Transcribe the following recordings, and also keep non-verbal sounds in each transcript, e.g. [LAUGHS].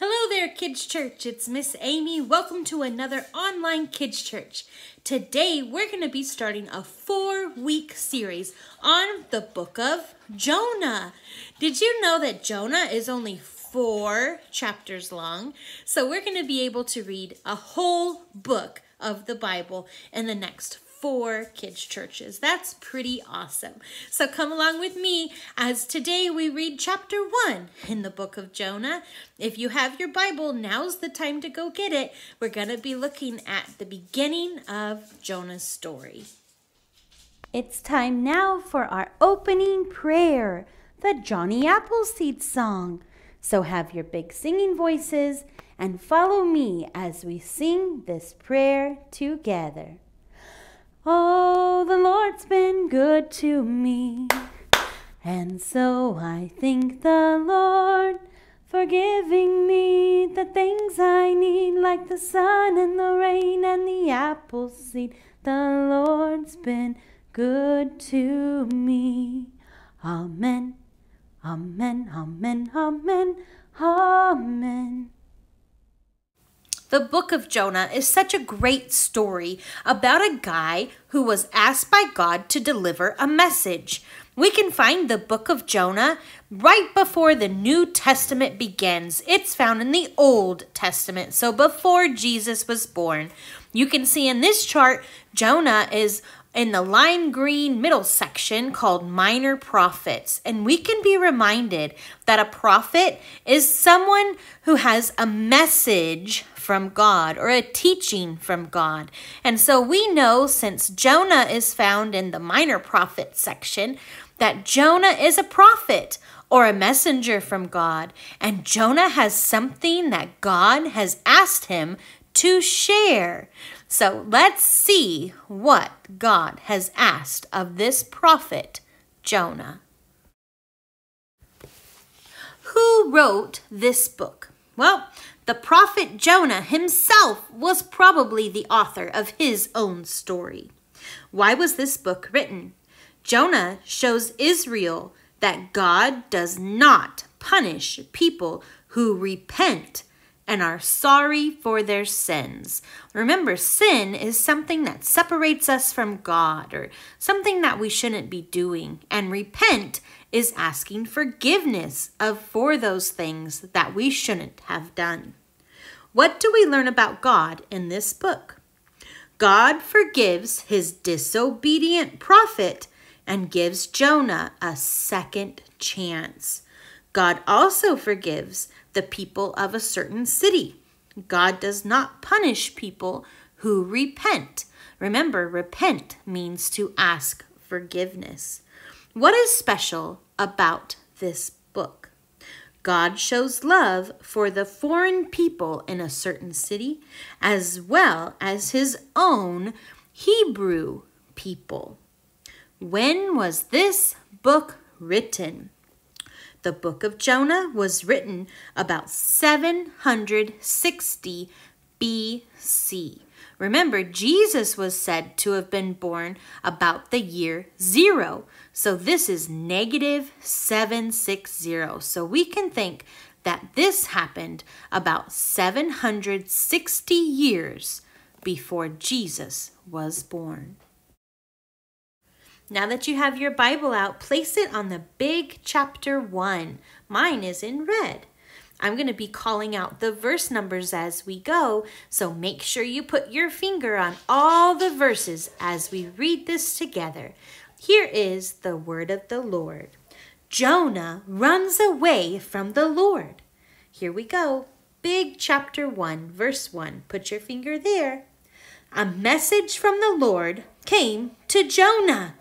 Hello there, Kids Church. It's Miss Amy. Welcome to another online Kids Church. Today, we're going to be starting a four week series on the book of Jonah. Did you know that Jonah is only four chapters long? So, we're going to be able to read a whole book of the Bible in the next four kids' churches. That's pretty awesome. So come along with me as today we read chapter one in the book of Jonah. If you have your Bible, now's the time to go get it. We're going to be looking at the beginning of Jonah's story. It's time now for our opening prayer, the Johnny Appleseed song. So have your big singing voices and follow me as we sing this prayer together. Oh, the Lord's been good to me. And so I thank the Lord for giving me the things I need, like the sun and the rain and the apple seed. The Lord's been good to me. Amen, amen, amen, amen, amen. The book of Jonah is such a great story about a guy who was asked by God to deliver a message. We can find the book of Jonah right before the New Testament begins. It's found in the Old Testament, so before Jesus was born. You can see in this chart, Jonah is in the lime green middle section called minor prophets. And we can be reminded that a prophet is someone who has a message from God or a teaching from God. And so we know since Jonah is found in the minor prophet section that Jonah is a prophet or a messenger from God. And Jonah has something that God has asked him to share. So let's see what God has asked of this prophet, Jonah. Who wrote this book? Well, the prophet Jonah himself was probably the author of his own story. Why was this book written? Jonah shows Israel that God does not punish people who repent and are sorry for their sins. Remember, sin is something that separates us from God or something that we shouldn't be doing. And repent is asking forgiveness of for those things that we shouldn't have done. What do we learn about God in this book? God forgives his disobedient prophet and gives Jonah a second chance. God also forgives the people of a certain city. God does not punish people who repent. Remember, repent means to ask forgiveness. What is special about this book? God shows love for the foreign people in a certain city as well as his own Hebrew people. When was this book written? The book of Jonah was written about 760 BC. Remember, Jesus was said to have been born about the year zero. So this is negative 760. So we can think that this happened about 760 years before Jesus was born. Now that you have your Bible out, place it on the big chapter 1. Mine is in red. I'm going to be calling out the verse numbers as we go, so make sure you put your finger on all the verses as we read this together. Here is the word of the Lord. Jonah runs away from the Lord. Here we go. Big chapter 1, verse 1. Put your finger there. A message from the Lord came to Jonah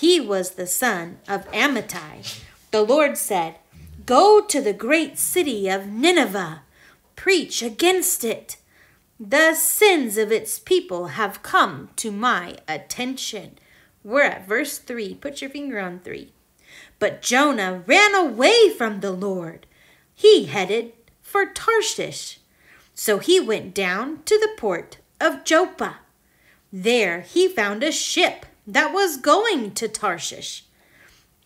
he was the son of Amittai. The Lord said, Go to the great city of Nineveh, preach against it. The sins of its people have come to my attention. We're at verse 3. Put your finger on 3. But Jonah ran away from the Lord. He headed for Tarshish. So he went down to the port of Joppa. There he found a ship that was going to Tarshish.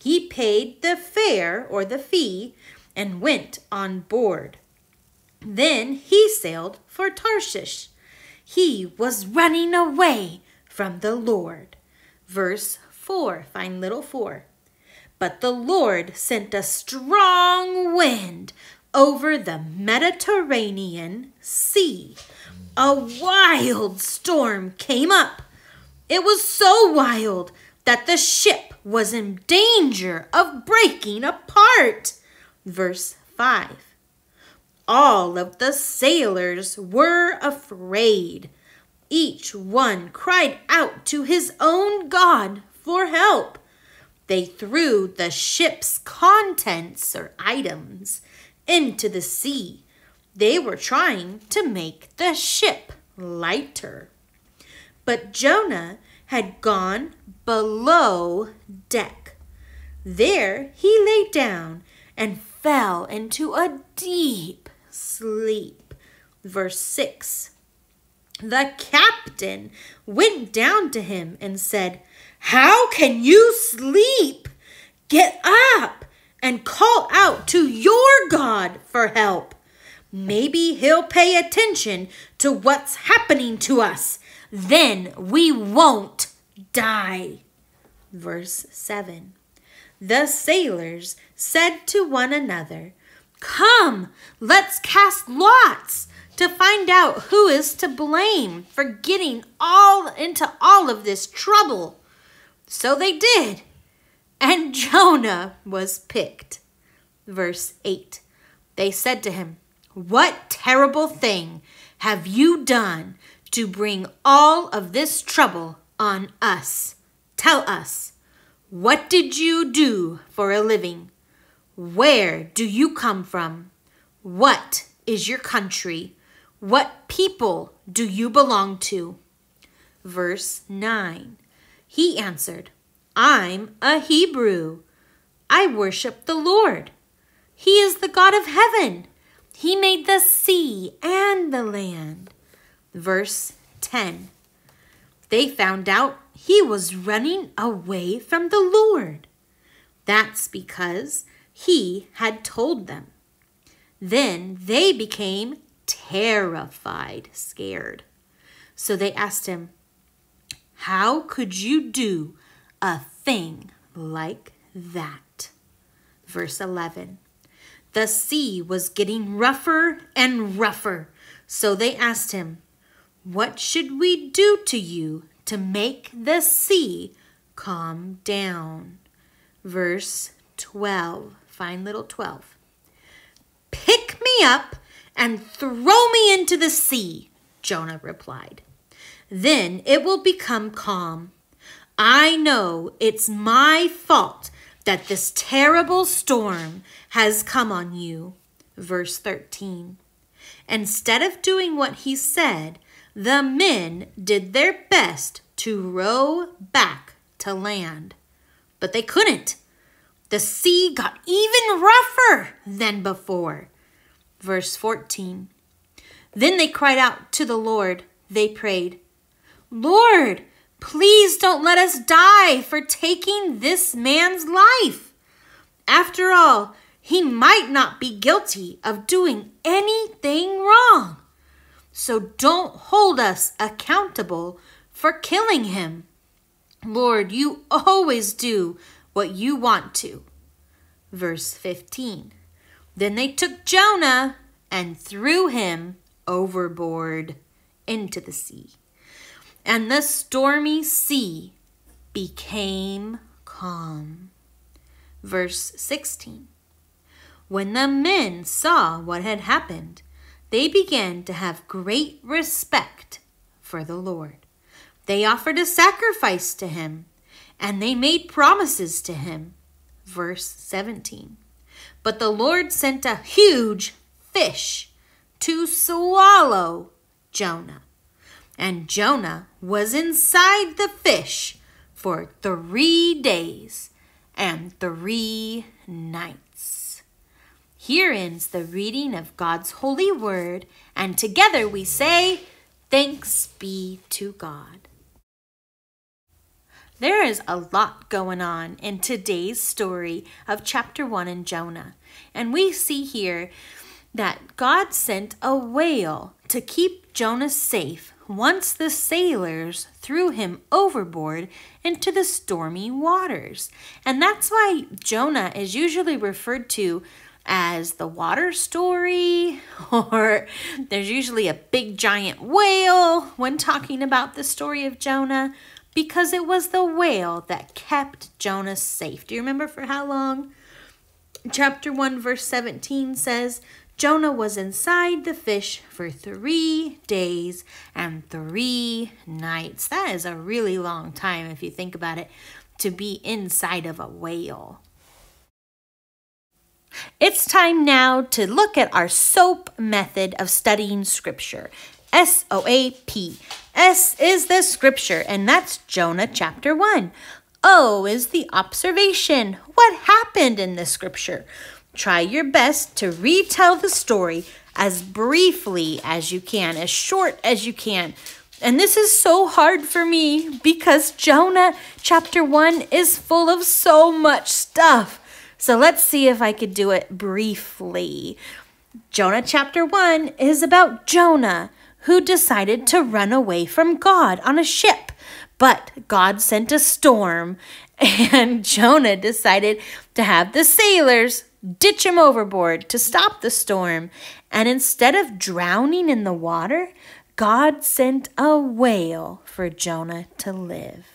He paid the fare or the fee and went on board. Then he sailed for Tarshish. He was running away from the Lord. Verse 4, fine little 4. But the Lord sent a strong wind over the Mediterranean Sea. A wild storm came up. It was so wild that the ship was in danger of breaking apart. Verse 5 All of the sailors were afraid. Each one cried out to his own God for help. They threw the ship's contents or items into the sea. They were trying to make the ship lighter. But Jonah had gone below deck. There he lay down and fell into a deep sleep. Verse 6 The captain went down to him and said, How can you sleep? Get up and call out to your God for help. Maybe he'll pay attention to what's happening to us. Then we won't die. Verse 7 the sailors said to one another, Come, let's cast lots to find out who is to blame for getting all into all of this trouble. So they did, and [LAUGHS] Jonah was picked. Verse 8 They said to him, What terrible thing have you done to bring all of this trouble on us? Tell us. What did you do for a living? Where do you come from? What is your country? What people do you belong to? Verse 9 He answered, I'm a Hebrew. I worship the Lord. He is the God of heaven. He made the sea and the land. Verse 10 They found out he was running away from the Lord. That's because he had told them. Then they became terrified, scared. So they asked him, How could you do a thing like that? Verse 11 The sea was getting rougher and rougher. So they asked him, What should we do to you to make the sea calm down. Verse 12, fine little 12. Pick me up and throw me into the sea, Jonah replied. Then it will become calm. I know it's my fault that this terrible storm has come on you. Verse 13. Instead of doing what he said, the men did their best to row back to land, but they couldn't. The sea got even rougher than before. Verse 14. Then they cried out to the Lord. They prayed, Lord, please don't let us die for taking this man's life. After all, he might not be guilty of doing anything wrong. So don't hold us accountable for killing him. Lord, you always do what you want to. Verse 15 Then they took Jonah and threw him overboard into the sea. And the stormy sea became calm. Verse 16 When the men saw what had happened, they began to have great respect for the Lord. They offered a sacrifice to him, and they made promises to him. Verse 17. But the Lord sent a huge fish to swallow Jonah. And Jonah was inside the fish for three days and three nights. Here ends the reading of God's holy word, and together we say, Thanks be to God. There is a lot going on in today's story of chapter 1 in Jonah. And we see here that God sent a whale to keep Jonah safe once the sailors threw him overboard into the stormy waters. And that's why Jonah is usually referred to as the water story, [LAUGHS] or there's usually a big giant whale when talking about the story of Jonah, because it was the whale that kept Jonah safe. Do you remember for how long? Chapter 1, verse 17 says, Jonah was inside the fish for three days and three nights. That is a really long time if you think about it, to be inside of a whale. It's time now to look at our SOAP method of studying scripture. S O A P. S is the scripture, and that's Jonah chapter 1. O is the observation. What happened in the scripture? Try your best to retell the story as briefly as you can, as short as you can. And this is so hard for me because Jonah chapter 1 is full of so much stuff. So let's see if I could do it briefly. Jonah chapter 1 is about Jonah who decided to run away from God on a ship. But God sent a storm, [LAUGHS] and Jonah decided to have the sailors ditch him overboard to stop the storm. And instead of drowning in the water, God sent a whale for Jonah to live.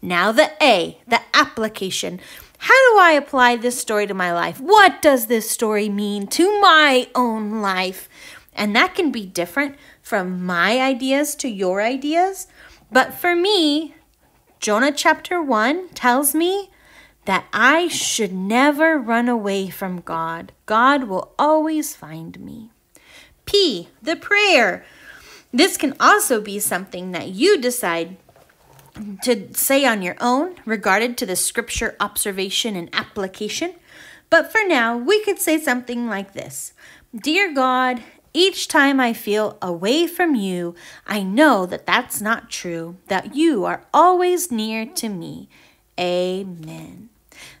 Now, the A, the application. How do I apply this story to my life? What does this story mean to my own life? And that can be different from my ideas to your ideas. But for me, Jonah chapter 1 tells me that I should never run away from God. God will always find me. P, the prayer. This can also be something that you decide to say on your own regarded to the scripture observation and application. But for now, we could say something like this Dear God, each time I feel away from you, I know that that's not true, that you are always near to me. Amen.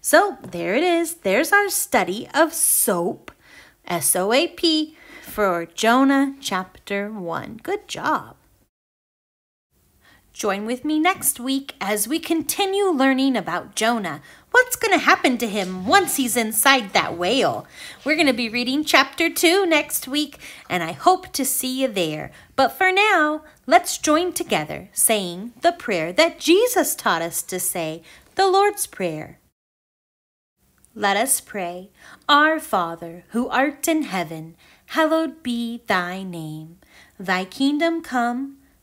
So there it is. There's our study of soap, S O A P, for Jonah chapter 1. Good job. Join with me next week as we continue learning about Jonah. What's going to happen to him once he's inside that whale? We're going to be reading chapter 2 next week, and I hope to see you there. But for now, let's join together saying the prayer that Jesus taught us to say, the Lord's Prayer. Let us pray. Our Father, who art in heaven, hallowed be thy name. Thy kingdom come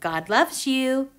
God loves you.